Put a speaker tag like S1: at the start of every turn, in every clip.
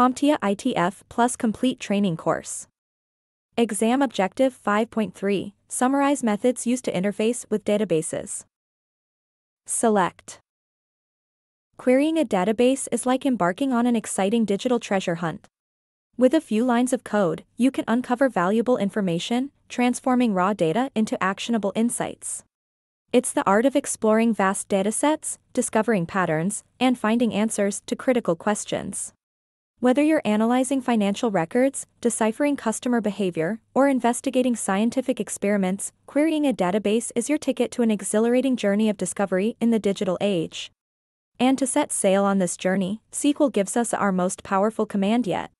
S1: CompTIA ITF Plus Complete Training Course. Exam Objective 5.3 Summarize methods used to interface with databases. Select. Querying a database is like embarking on an exciting digital treasure hunt. With a few lines of code, you can uncover valuable information, transforming raw data into actionable insights. It's the art of exploring vast datasets, discovering patterns, and finding answers to critical questions. Whether you're analyzing financial records, deciphering customer behavior, or investigating scientific experiments, querying a database is your ticket to an exhilarating journey of discovery in the digital age. And to set sail on this journey, SQL gives us our most powerful command yet.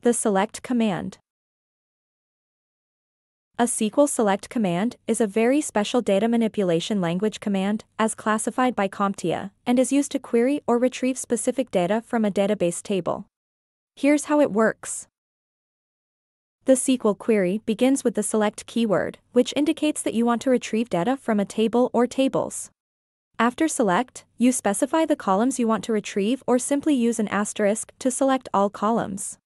S1: The select command. A SQL select command is a very special data manipulation language command, as classified by CompTIA, and is used to query or retrieve specific data from a database table. Here's how it works. The SQL query begins with the select keyword, which indicates that you want to retrieve data from a table or tables. After select, you specify the columns you want to retrieve or simply use an asterisk to select all columns.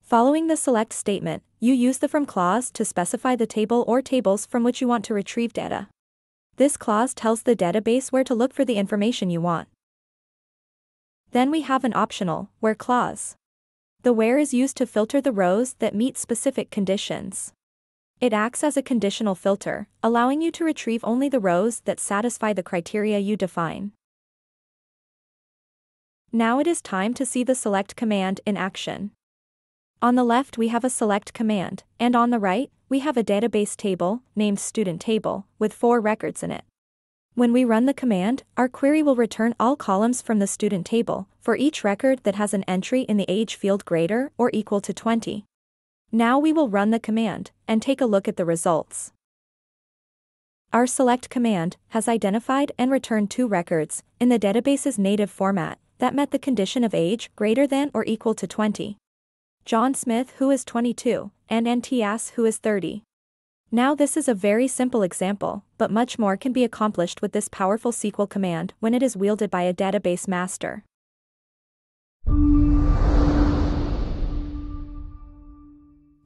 S1: Following the select statement, you use the from clause to specify the table or tables from which you want to retrieve data. This clause tells the database where to look for the information you want. Then we have an optional, where clause. The where is used to filter the rows that meet specific conditions. It acts as a conditional filter, allowing you to retrieve only the rows that satisfy the criteria you define. Now it is time to see the select command in action. On the left we have a select command, and on the right, we have a database table, named student table, with four records in it. When we run the command, our query will return all columns from the student table, for each record that has an entry in the age field greater or equal to 20. Now we will run the command, and take a look at the results. Our select command has identified and returned two records, in the database's native format, that met the condition of age greater than or equal to 20. John Smith who is 22, and NTS who is 30. Now this is a very simple example, but much more can be accomplished with this powerful SQL command when it is wielded by a database master.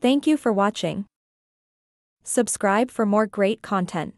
S1: Thank you for watching. Subscribe for more great content.